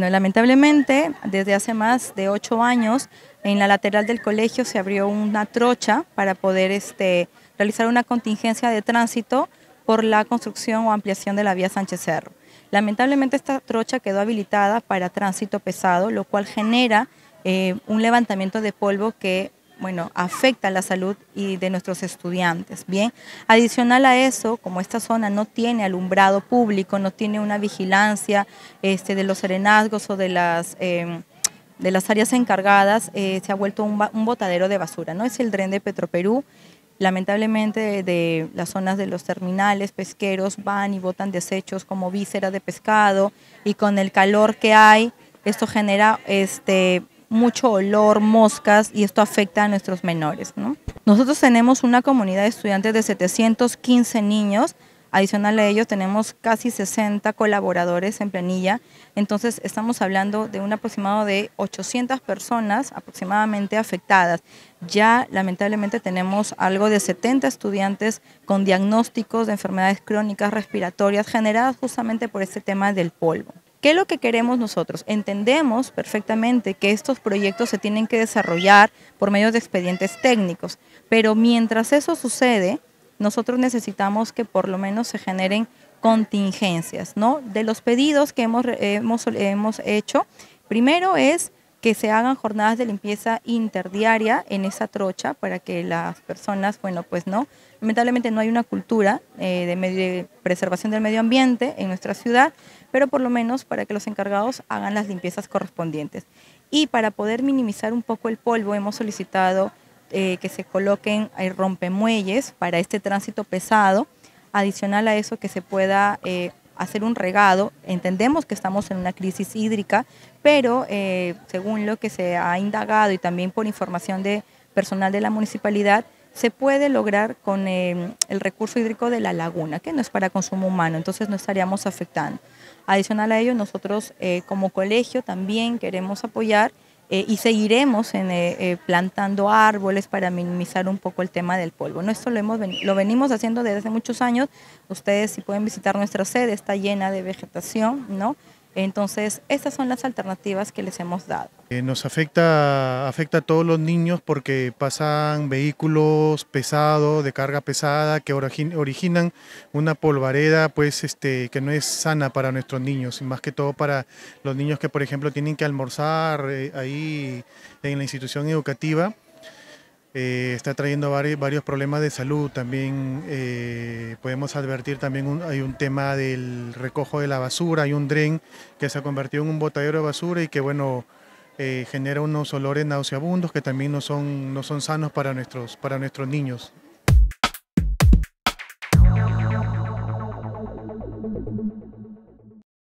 Bueno, lamentablemente, desde hace más de ocho años, en la lateral del colegio se abrió una trocha para poder este, realizar una contingencia de tránsito por la construcción o ampliación de la vía Sánchez Cerro. Lamentablemente esta trocha quedó habilitada para tránsito pesado, lo cual genera eh, un levantamiento de polvo que bueno, afecta la salud y de nuestros estudiantes. Bien, adicional a eso, como esta zona no tiene alumbrado público, no tiene una vigilancia este, de los serenazgos o de las, em, de las áreas encargadas, eh, se ha vuelto un, un, botadero de basura. ¿no? Es el dren de Petroperú. Lamentablemente de las zonas de los terminales pesqueros van y botan desechos como vísceras de pescado y con el calor que hay, esto genera este, mucho olor, moscas y esto afecta a nuestros menores. Nosotros tenemos una comunidad de estudiantes de 715 niños, adicional a ello tenemos casi 60 colaboradores en planilla, entonces estamos hablando de un aproximado de 800 personas aproximadamente afectadas. Ya lamentablemente tenemos algo de 70 estudiantes con diagnósticos de enfermedades crónicas respiratorias generadas justamente por este tema del polvo. ¿Qué es lo que queremos nosotros? Entendemos perfectamente que estos proyectos se tienen que desarrollar por medio de expedientes técnicos, pero mientras eso sucede, nosotros necesitamos que por lo menos se generen contingencias, ¿no? De los pedidos que hemos, hemos, hemos hecho, primero es que se hagan jornadas de limpieza interdiaria en esa trocha para que las personas, bueno, pues no, lamentablemente no hay una cultura eh, de, preservación del medio ambiente en nuestra ciudad, pero por lo menos para que los encargados hagan las limpiezas correspondientes. Y para poder minimizar un poco el polvo, hemos solicitado eh, que se coloquen eh, rompemuelles para este tránsito pesado, adicional a eso que se pueda hacer un regado. Entendemos que estamos en una crisis hídrica, pero eh, según lo que se ha indagado y también por información de personal de la municipalidad, se puede lograr con eh, el recurso hídrico de la laguna, que no es para consumo humano, entonces no estaríamos afectando. Adicional a ello, nosotros eh, como colegio también queremos apoyar eh, y seguiremos en, eh, eh, plantando árboles para minimizar un poco el tema del polvo. ¿no? Esto lo, hemos, lo venimos haciendo desde hace muchos años. Ustedes si pueden visitar nuestra sede, está llena de vegetación, ¿no? Entonces, estas son las alternativas que les hemos dado. Eh, nos afecta, afecta a todos los niños porque pasan vehículos pesados, de carga pesada, que originan una polvareda pues, este, que no es sana para nuestros niños, y más que todo para los niños que, por ejemplo, tienen que almorzar eh, ahí en la institución educativa eh, está trayendo varios, problemas de salud. También eh, podemos advertir también un, hay un tema del recojo de la basura, hay un dren que se ha convertido en un botadero de basura y que bueno eh, genera unos olores nauseabundos que también no son, no son sanos para nuestros, para nuestros niños.